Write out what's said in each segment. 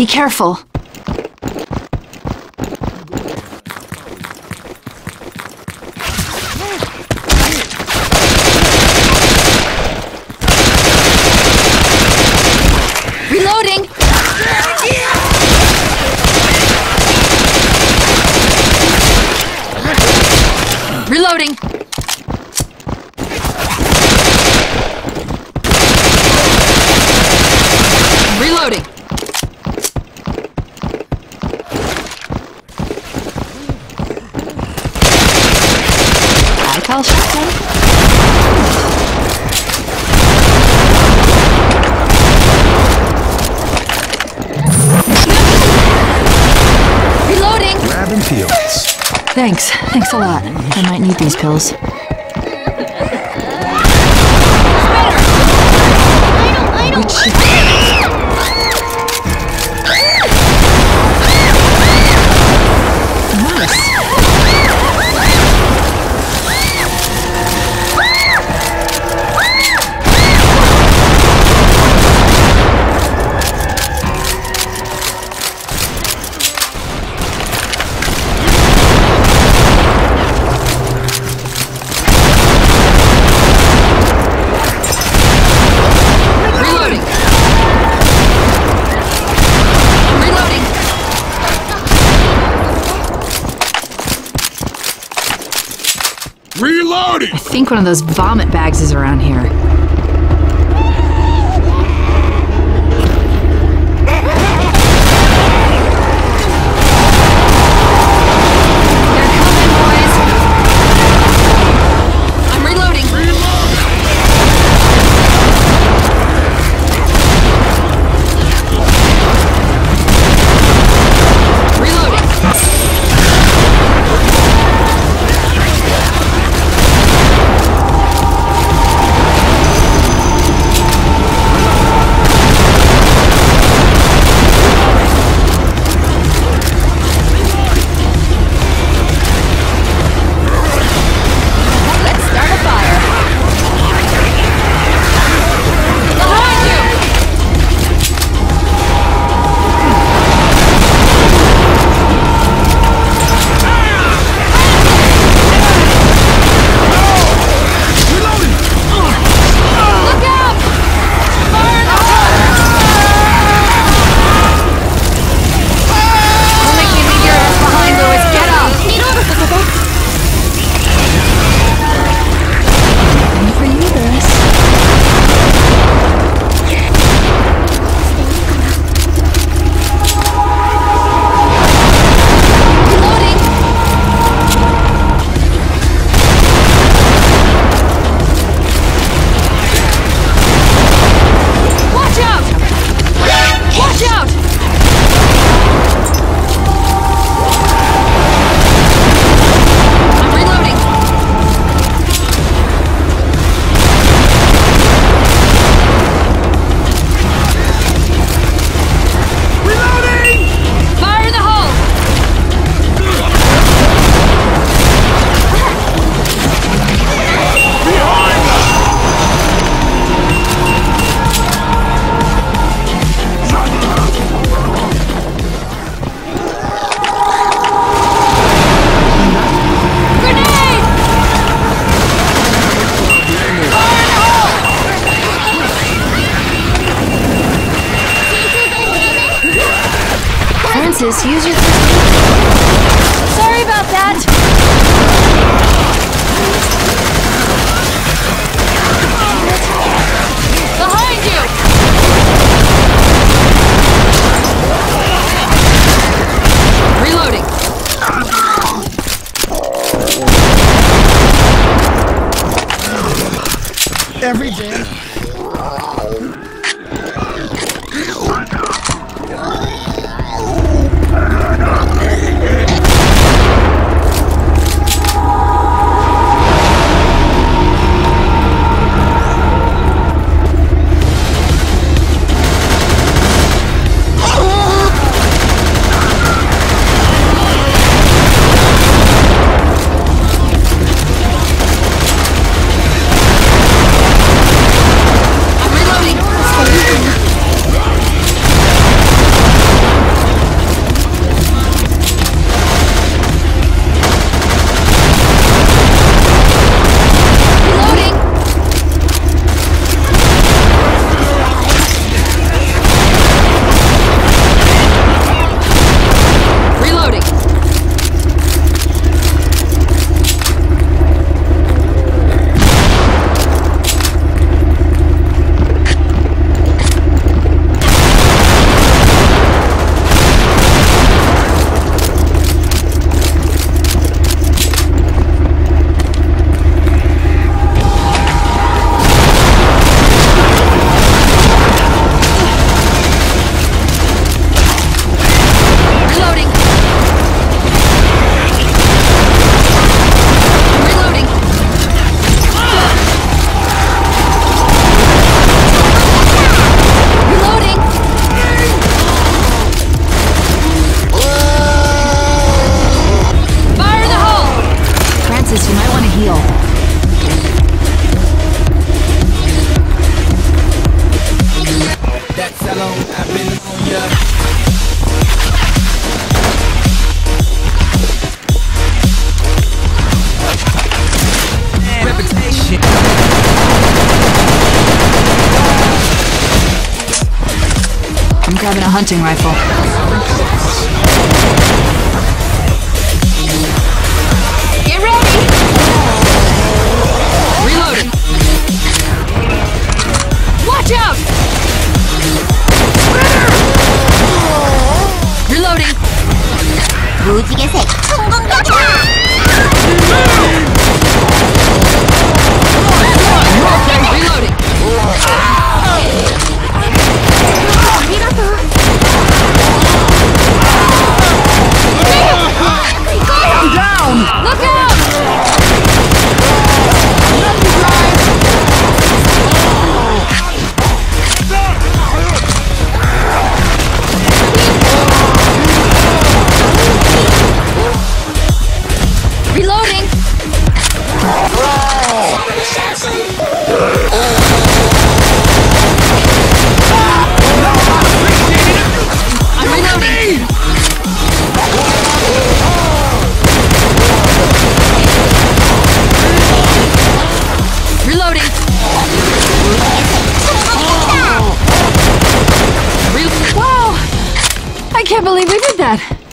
Be careful. Thanks. Thanks a lot. I might need these pills. One of those vomit bags is around here. this, use your... Sorry about that! Every day. Hunting rifle. escuchar.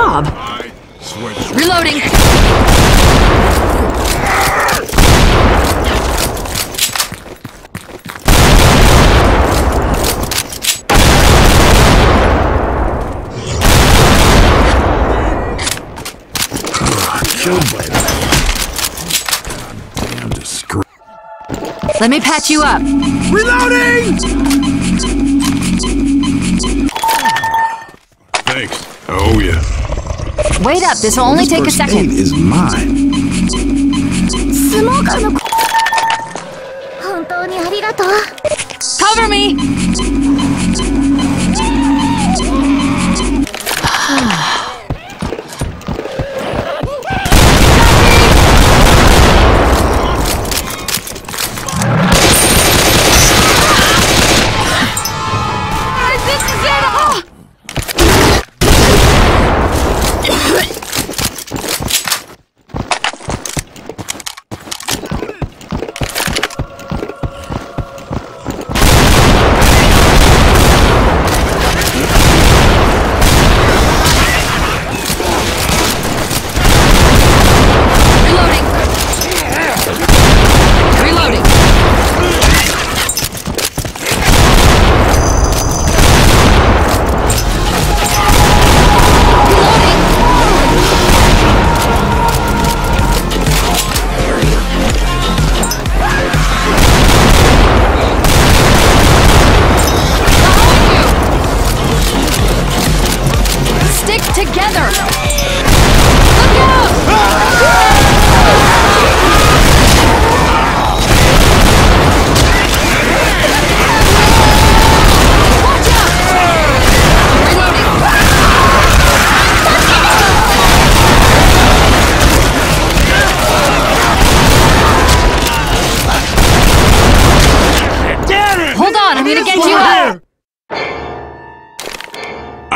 Job. Reloading. Let me patch you up. Reloading! Wait up, this will only take a second. Aid is mine. Cover me!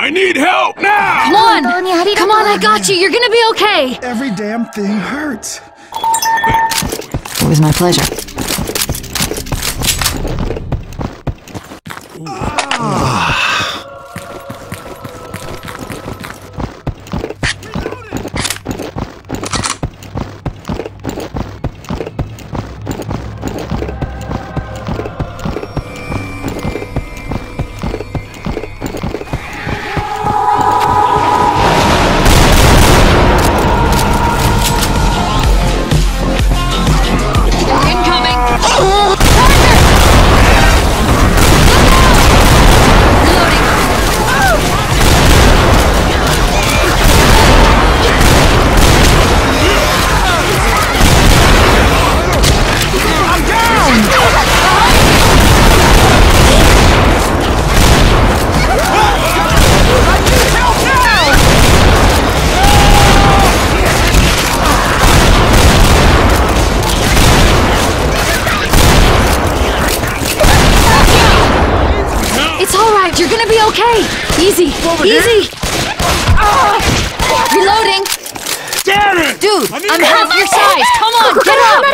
I need help now! Come on! Come on, I got you! You're gonna be okay! Every damn thing hurts. It was my pleasure. Ooh. okay. Easy. Over Easy. Ah! Reloading. Damn it! Dude, I am half your size. Come on, get up.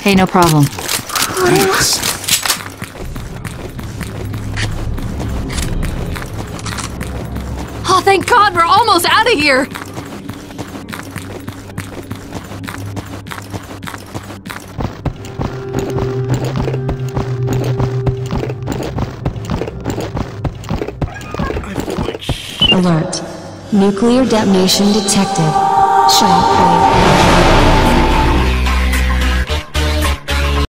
Hey, no problem. Thanks. Oh, thank God, we're almost out of here! Alert. Nuclear detonation detected. Shockwave.